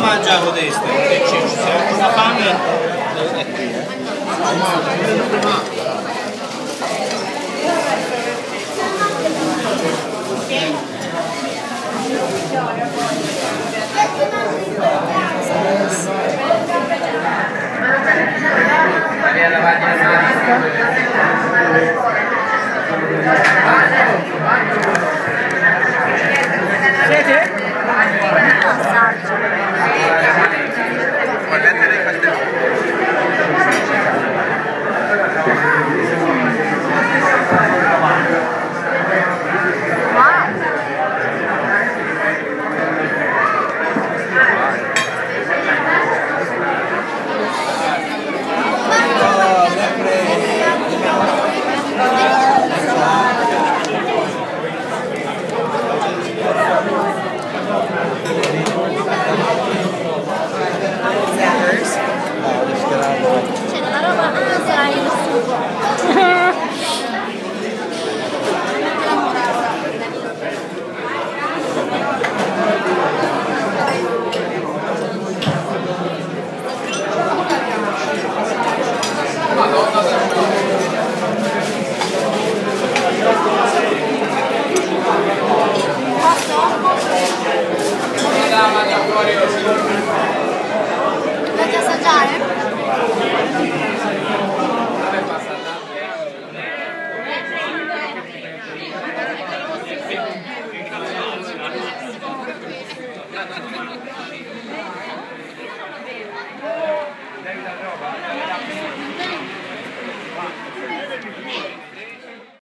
mangiato questo, c'è una fame Gracias. जा रहे हैं